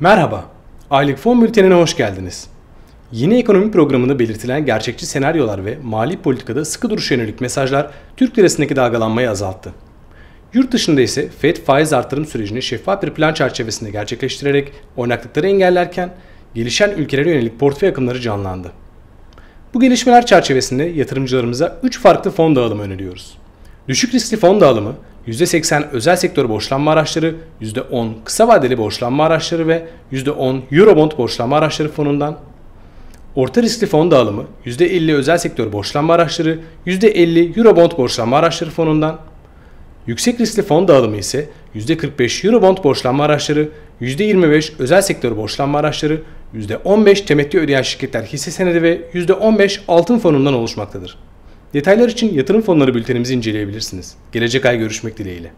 Merhaba, Aylık Fon Bülteni'ne hoş geldiniz. Yeni ekonomi programında belirtilen gerçekçi senaryolar ve mali politikada sıkı duruşa yönelik mesajlar Türk lirasındaki dalgalanmayı azalttı. Yurt dışında ise FED faiz artırım sürecini şeffaf bir plan çerçevesinde gerçekleştirerek oynaklıkları engellerken gelişen ülkelere yönelik portföy akımları canlandı. Bu gelişmeler çerçevesinde yatırımcılarımıza 3 farklı fon dağılımı öneriyoruz. Düşük riskli fon dağılımı %80 özel sektör borçlanma araçları, %10 kısa vadeli borçlanma araçları ve %10 Eurobond borçlanma araçları fonundan, orta riskli fon dağılımı %50 özel sektör borçlanma araçları, %50 Eurobond borçlanma araçları fonundan, yüksek riskli fon dağılımı ise %45 Eurobond borçlanma araçları, %25 özel sektör borçlanma araçları, %15 temettü ödeyen şirketler hisse senedi ve %15 altın fonundan oluşmaktadır. Detaylar için yatırım fonları bültenimizi inceleyebilirsiniz. Gelecek ay görüşmek dileğiyle.